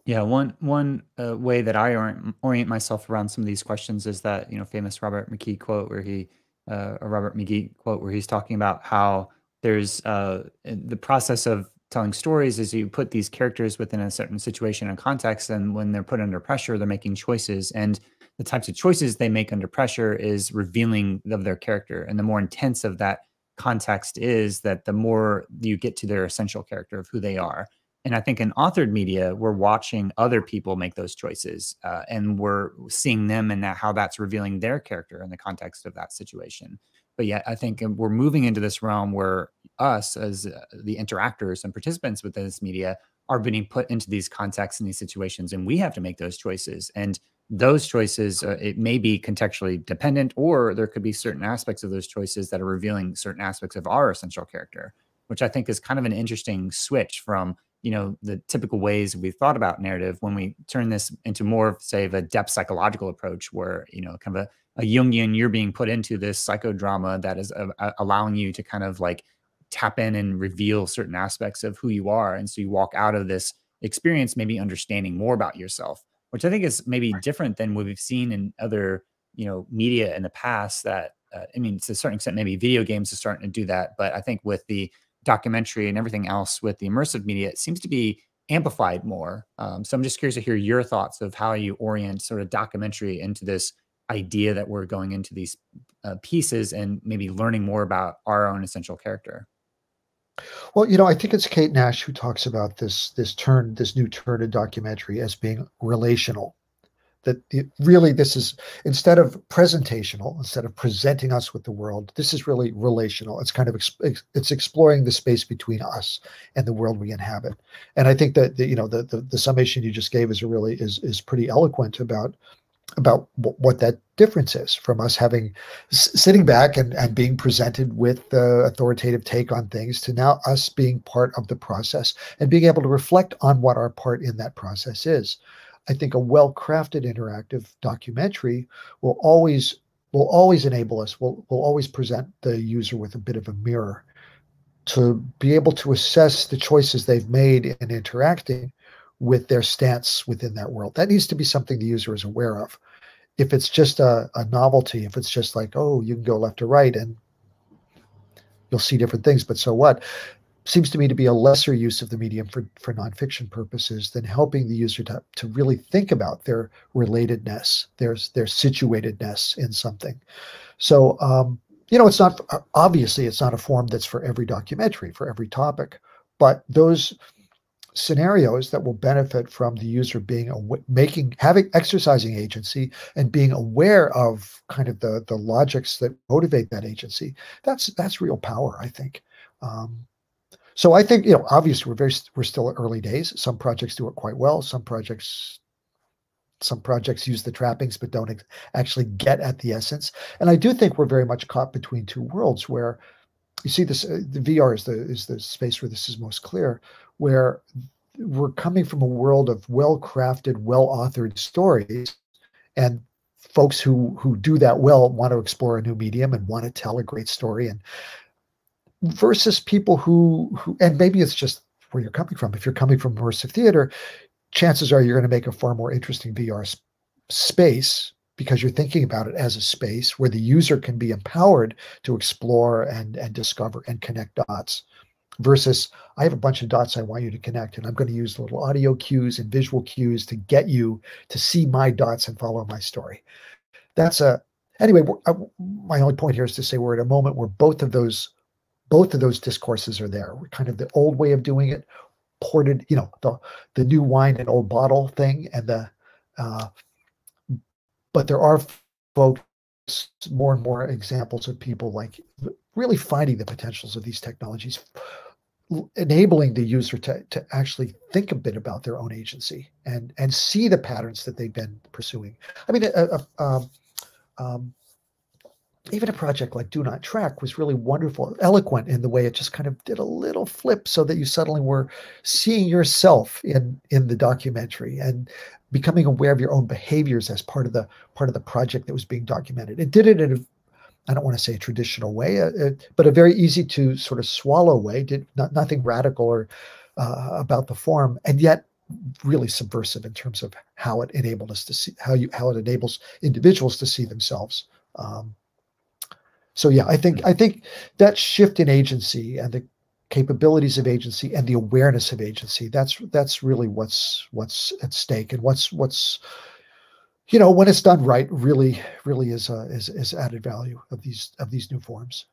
yeah, one one uh, way that I orient, orient myself around some of these questions is that you know famous Robert McKee quote where he uh, a Robert McKee quote where he's talking about how there's uh, the process of telling stories is you put these characters within a certain situation and context, and when they're put under pressure, they're making choices, and the types of choices they make under pressure is revealing of their character, and the more intense of that context is, that the more you get to their essential character of who they are and I think in authored media, we're watching other people make those choices, uh, and we're seeing them and that how that's revealing their character in the context of that situation. But yet, I think we're moving into this realm where us, as uh, the interactors and participants within this media, are being put into these contexts and these situations, and we have to make those choices. And those choices, uh, it may be contextually dependent, or there could be certain aspects of those choices that are revealing certain aspects of our essential character, which I think is kind of an interesting switch from you know the typical ways we've thought about narrative when we turn this into more of say of a depth psychological approach where you know kind of a, a jungian you're being put into this psychodrama that is uh, allowing you to kind of like tap in and reveal certain aspects of who you are. And so you walk out of this experience maybe understanding more about yourself which i think is maybe different than what we've seen in other you know media in the past that uh, i mean to a certain extent maybe video games are starting to do that. But i think with the documentary and everything else with the immersive media, it seems to be amplified more. Um, so I'm just curious to hear your thoughts of how you orient sort of documentary into this idea that we're going into these uh, pieces and maybe learning more about our own essential character.
Well, you know, I think it's Kate Nash who talks about this this turn, this new turn in documentary as being relational that it, really this is instead of presentational instead of presenting us with the world this is really relational. It's kind of it's exploring the space between us and the world we inhabit. And i think that the, you know the, the, the summation you just gave is really is is pretty eloquent about about what that difference is from us having sitting back and, and being presented with the authoritative take on things to now us being part of the process and being able to reflect on what our part in that process is I think a well-crafted interactive documentary will always will always enable us, will will always present the user with a bit of a mirror to be able to assess the choices they've made in interacting with their stance within that world. That needs to be something the user is aware of. If it's just a, a novelty, if it's just like, oh, you can go left or right and you'll see different things, but so what? Seems to me to be a lesser use of the medium for, for nonfiction purposes than helping the user to, to really think about their relatedness, their, their situatedness in something. So, um, you know, it's not, obviously, it's not a form that's for every documentary, for every topic, but those scenarios that will benefit from the user being making having exercising agency and being aware of kind of the the logics that motivate that agency that's that's real power i think Um, so I think you know, obviously, we're very we're still at early days. Some projects do it quite well. Some projects some projects use the trappings but don't ex- actually get at the essence. And I do think we're very much caught between two worlds where you see this uh, the VR is the is the space where this is most clear where we're coming from a world of well-crafted, well-authored stories and folks who who do that well want to explore a new medium and want to tell a great story and versus people who who and maybe it's just where you're coming from if you're coming from immersive theater chances are you're going to make a far more interesting VR sp- space because you're thinking about it as a space where the user can be empowered to explore and and discover and connect dots versus I have a bunch of dots I want you to connect and I'm going to use little audio cues and visual cues to get you to see my dots and follow my story. That's a anyway. I, uh, my only point here is to say we're at a moment where both of those both of those discourses are there. We're kind of the old way of doing it ported, you know, the the new wine and old bottle thing, and the uh, but there are folks more and more examples of people like really finding the potentials of these technologies enabling the user to, to actually think a bit about their own agency and and see the patterns that they've been pursuing i mean a, a, um, um, even a project like Do Not Track was really wonderful, eloquent in the way it just kind of did a little flip so that you suddenly were seeing yourself in in the documentary and becoming aware of your own behaviors as part of the part of the project that was being documented. It did it in a I don't want to say a traditional way, uh, uh, but a very easy to sort of swallow way. Did not, nothing radical or uh, about the form, and yet really subversive in terms of how it enabled us to see how you how it enables individuals to see themselves. Um, so yeah, I think I think that shift in agency and the capabilities of agency and the awareness of agency that's that's really what's what's at stake and what's what's you know when it's done right really really is uh, is is added value of these of these new forms.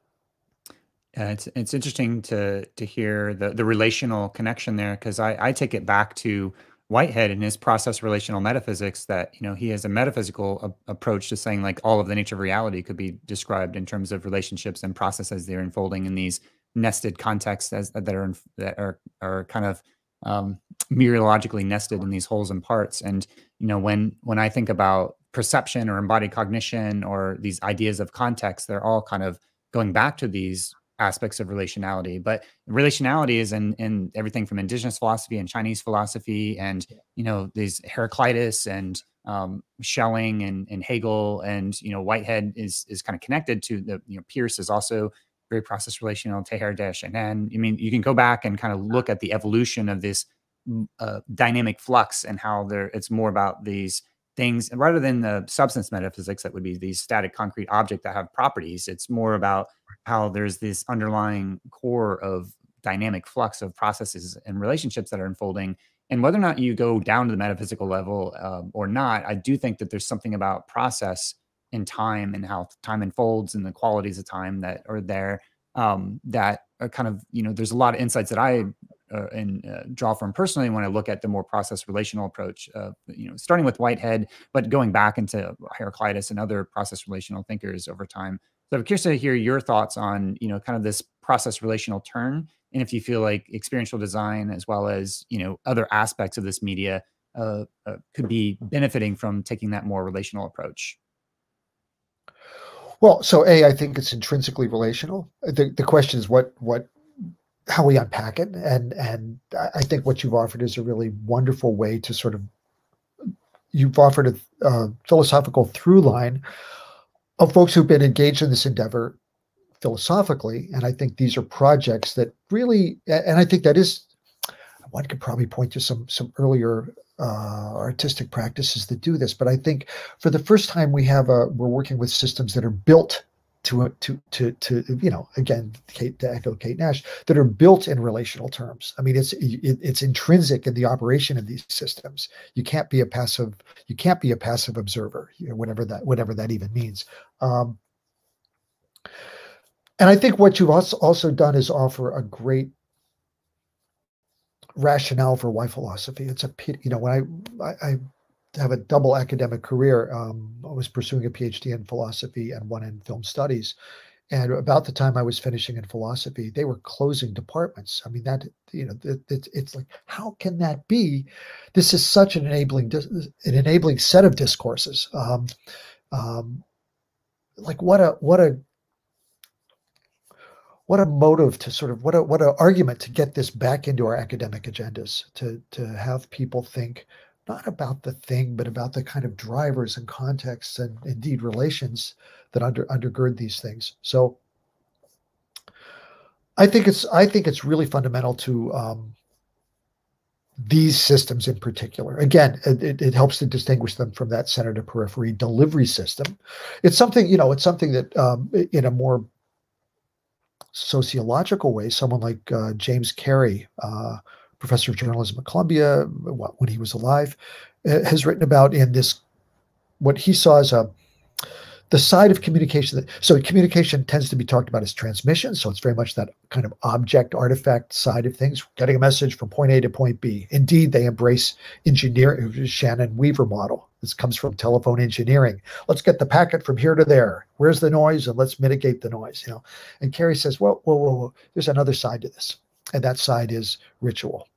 Yeah, it's it's interesting to to hear the the relational connection there because I I take it back to Whitehead in his process relational metaphysics that you know he has a metaphysical a- approach to saying like all of the nature of reality could be described in terms of relationships and processes they're unfolding in these nested contexts as that are that are are kind of um, nested in these wholes and parts. And you know when when I think about perception or embodied cognition or these ideas of context they're all kind of going back to these aspects of relationality but relationality is in in everything from indigenous philosophy and chinese philosophy and you know these heraclitus and um, schelling and, and hegel and you know whitehead is is kind of connected to the you know Peirce is also very process relational teilhard and then i mean you can go back and kind of look at the evolution of this uh, dynamic flux and how there it's more about these things rather than the substance metaphysics that would be these static concrete object that have properties it's more about how there's this underlying core of dynamic flux of processes and relationships that are unfolding. And whether or not you go down to the metaphysical level um, or not, I do think that there's something about process and time and how time unfolds and the qualities of time that are there um, that are kind of, you know, there's a lot of insights that I uh, and uh, draw from personally when I look at the more process relational approach, uh, you know, starting with Whitehead, but going back into Heraclitus and other process relational thinkers over time. So I'm curious to hear your thoughts on, you know, kind of this process relational turn, and if you feel like experiential design as well as you know other aspects of this media uh, uh, could be benefiting from taking that more relational approach.
Well, so a, I think it's intrinsically relational. The the question is what what how we unpack it, and and I think what you've offered is a really wonderful way to sort of you've offered a, a philosophical through line of folks who've been engaged in this endeavor philosophically. And I think these are projects that really, and I think that is, one could probably point to some some earlier uh, artistic practices that do this. But I think for the first time, we have a we're working with systems that are built to to to to you know again Kate, to echo Kate Nash that are built in relational terms. I mean, it's it, it's intrinsic in the operation of these systems. You can't be a passive you can't be a passive observer, you know, whatever that whatever that even means. Um, and I think what you've also also done is offer a great rationale for why philosophy. It's a pity, you know when I I, I have a double academic career. Um, I was pursuing a PhD in philosophy and one in film studies. and about the time I was finishing in philosophy, they were closing departments. I mean, that you know, it, it, it's like, how can that be? This is such an enabling, an enabling set of discourses. Um, um, like what a what a what a motive to sort of what a what an argument to get this back into our academic agendas to to have people think not about the thing but about the kind of drivers and contexts and indeed relations that under undergird these things. So I think it's I think it's really fundamental to um, these systems in particular. Again, it, it, helps to distinguish them from that center to periphery delivery system. It's something you know. It's something that um, in a more sociological way, someone like uh, James Carey, uh, professor of journalism at Columbia, when he was alive, uh, has written about in this what he saw as a the side of communication that so communication tends to be talked about as transmission so it's very much that kind of object artifact side of things getting a message from point a to point b. Indeed they embrace engineering shannon weaver model. This comes from telephone engineering. Let's get the packet from here to there. Where's the noise? And let's mitigate the noise you know. And carey says well whoa whoa whoa there's another side to this and that side is ritual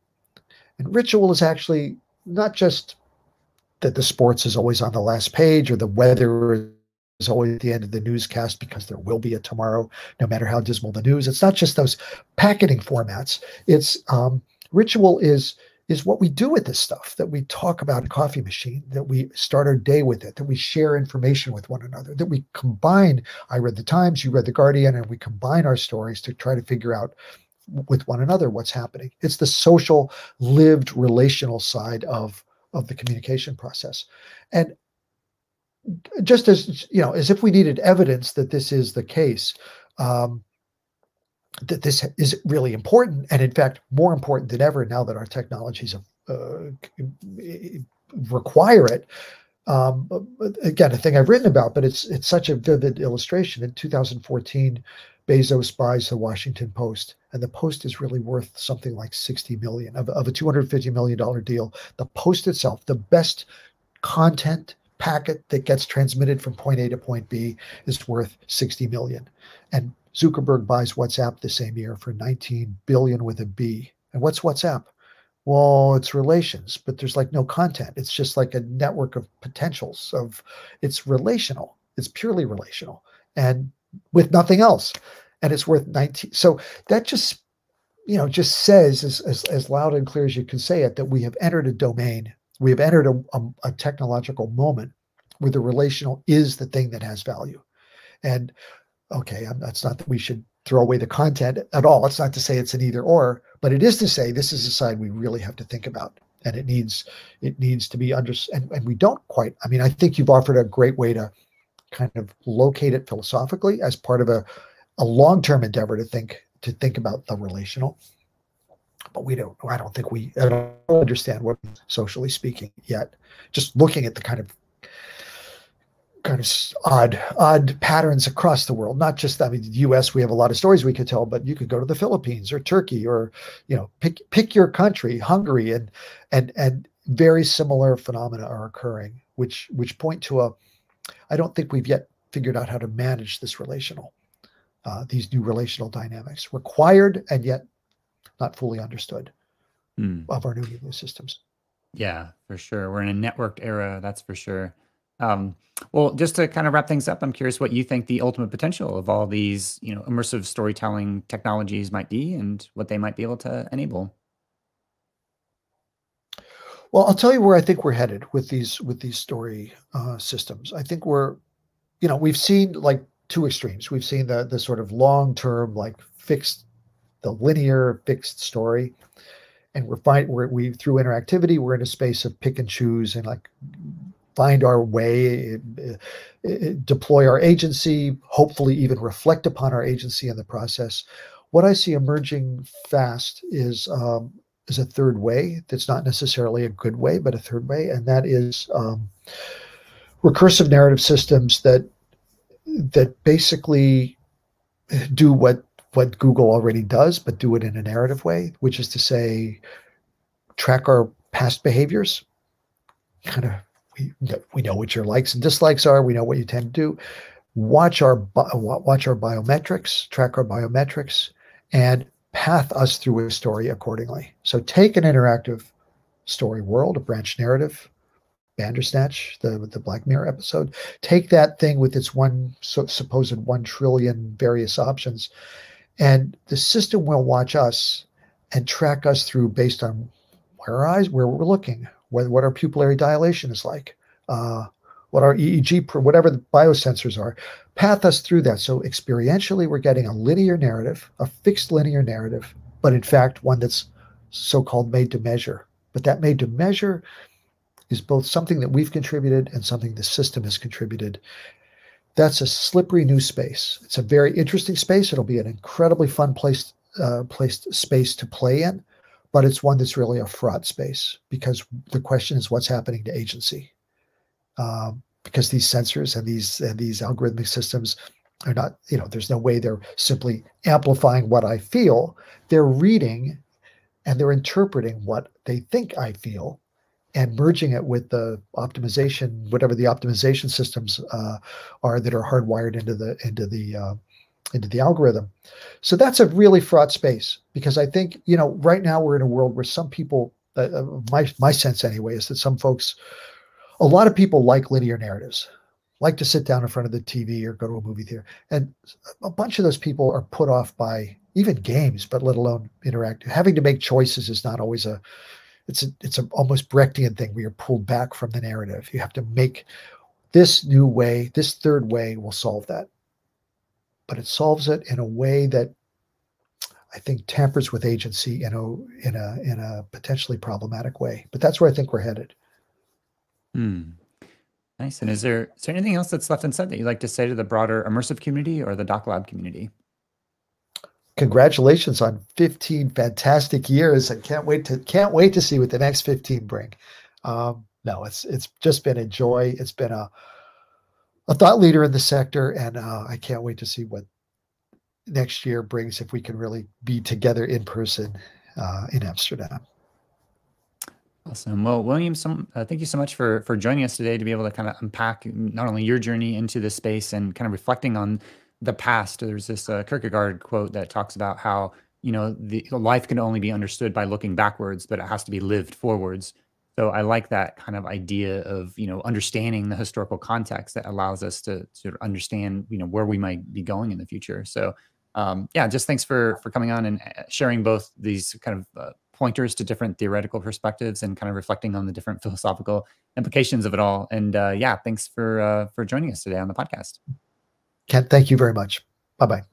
and ritual is actually not just that the sports is always on the last page or the weather is always at the end of the newscast because there will be a tomorrow, no matter how dismal the news. It's not just those packeting formats. It's um, ritual is is what we do with this stuff that we talk about in coffee machine that we start our day with it that we share information with one another that we combine i read the times you read the guardian and we combine our stories to try to figure out with one another what's happening it's the social lived relational side of of the communication process and just as you know, as if we needed evidence that this is the case, um, that this is really important, and in fact, more important than ever now that our technologies uh, require it. Um, again, a thing I've written about, but it's it's such a vivid illustration. In 2014, Bezos buys the Washington Post, and the Post is really worth something like 60 million of, of a 250 million dollar deal. The Post itself, the best content packet that gets transmitted from point A to point B is worth 60 million. And Zuckerberg buys WhatsApp the same year for 19 billion with a B. And what's WhatsApp? Well, it's relations, but there's like no content. It's just like a network of potentials of it's relational. It's purely relational and with nothing else. And it's worth 19. So that just, you know, just says as, as, as loud and clear as you can say it that we have entered a domain we have entered a, a, a technological moment where the relational is the thing that has value. And okay, that's not that we should throw away the content at all. It's not to say it's an either or, but it is to say this is a side we really have to think about. And it needs it needs to be under and, and we don't quite. I mean, I think you've offered a great way to kind of locate it philosophically as part of a, a long-term endeavor to think to think about the relational. But we don't i don't think we I don't understand what socially speaking yet. Just looking at the kind of kind of odd odd patterns across the world not just i mean the us we have a lot of stories we could tell but you could go to the philippines or turkey or you know pick pick your country hungary and and and very similar phenomena are occurring which which point to a i don't think we've yet figured out how to manage this relational uh, these new relational dynamics required and yet not fully understood mm. of our new media systems.
Yeah, for sure. We're in a networked era, that's for sure. Um, well, just to kind of wrap things up, I'm curious what you think the ultimate potential of all these, you know, immersive storytelling technologies might be, and what they might be able to enable.
Well, I'll tell you where I think we're headed with these with these story uh, systems. I think we're, you know, we've seen like two extremes. We've seen the the sort of long term, like fixed the linear fixed story and we're fine we're, we through interactivity we're in a space of pick and choose and like find our way uh, uh, deploy our agency hopefully even reflect upon our agency in the process what i see emerging fast is um, is a third way that's not necessarily a good way but a third way and that is um, recursive narrative systems that that basically do what what Google already does, but do it in a narrative way, which is to say, track our past behaviors. Kind of, we we know what your likes and dislikes are. We know what you tend to do. watch our watch our biometrics, track our biometrics, and path us through a story accordingly. So take an interactive story world, a branch narrative, Bandersnatch, the the Black Mirror episode. Take that thing with its one so, supposed one trillion various options, and the system will watch us and track us through based on where our eyes, where we're looking, what, what our pupillary dilation is like, uh, what our EEG, whatever the biosensors are, path us through that. So experientially, we're getting a linear narrative, a fixed linear narrative, but in fact, one that's so-called made to measure. But that made to measure is both something that we've contributed and something the system has contributed. That's a slippery new space. It's a very interesting space. It'll be an incredibly fun place, uh, place space to play in, but it's one that's really a fraught space because the question is what's happening to agency. Um, because these sensors and these and these algorithmic systems are not, you know, there's no way they're simply amplifying what I feel. They're reading and they're interpreting what they think I feel and merging it with the optimization, whatever the optimization systems uh, are that are hardwired into the into the uh, into the algorithm. So that's a really fraught space because I think you know right now we're in a world where some people, uh, uh my my sense anyway, is that some folks, a lot of people like linear narratives, like to sit down in front of the TV or go to a movie theater, and a bunch of those people are put off by even games, but let alone interactive. Having to make choices is not always a it's a it's an almost Brechtian thing where you're pulled back from the narrative. You have to make this new way, this third way will solve that. But it solves it in a way that I think tampers with agency in a in a in a potentially problematic way. But that's where I think we're headed.
Hmm. Nice. And is there is there anything else that's left unsaid that you'd like to say to the broader immersive community or the Doc Lab community?
congratulations on 15 fantastic years and can't wait to can't wait to see what the next 15 bring um, no it's it's just been a joy it's been a a thought leader in the sector and uh, i can't wait to see what next year brings if we can really be together in person uh, in amsterdam
Awesome. Well, William, some, uh, thank you so much for for joining us today to be able to kind of unpack not only your journey into this space and kind of reflecting on the past. There's this uh, Kierkegaard quote that talks about how you know the life can only be understood by looking backwards, but it has to be lived forwards. So I like that kind of idea of you know understanding the historical context that allows us to sort of understand you know where we might be going in the future. So um, yeah, just thanks for for coming on and uh, sharing both these kind of uh, pointers to different theoretical perspectives and kind of reflecting on the different philosophical implications of it all. And uh, yeah, thanks for uh, for joining us today on the podcast.
Kent, thank you very much. Bye bye.